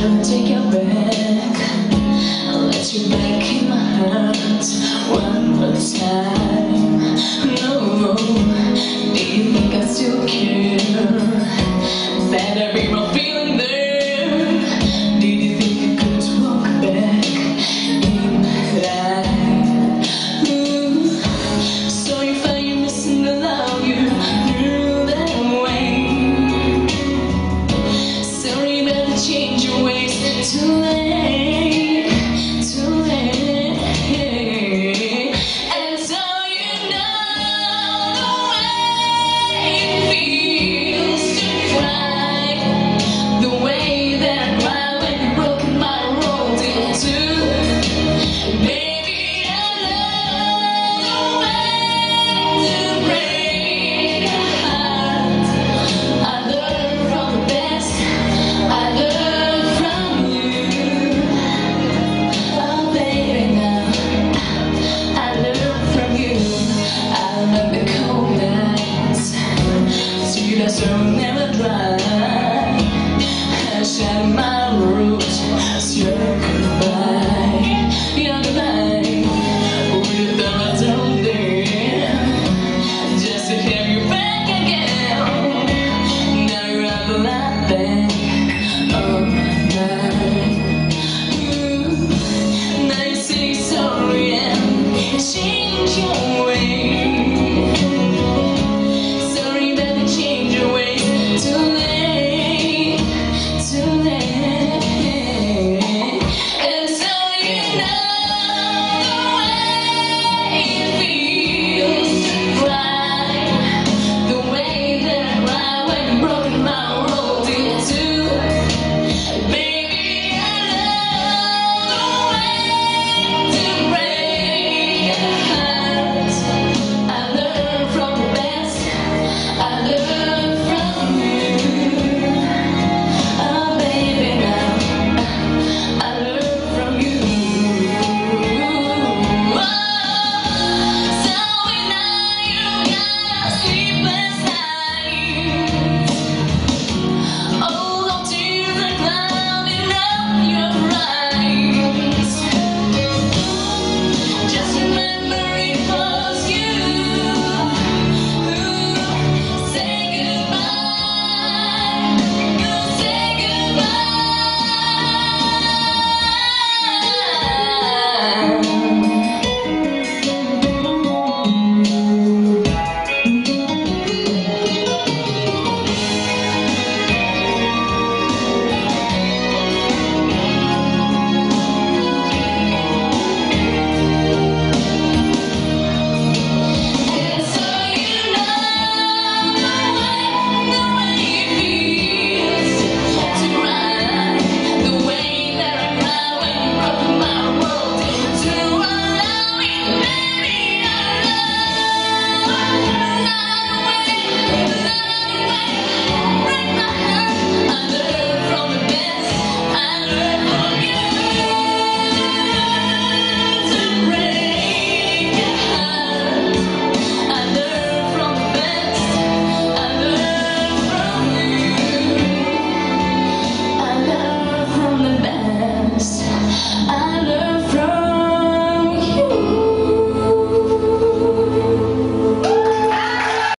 don't take your back I'll let you back in my heart One more time. too end.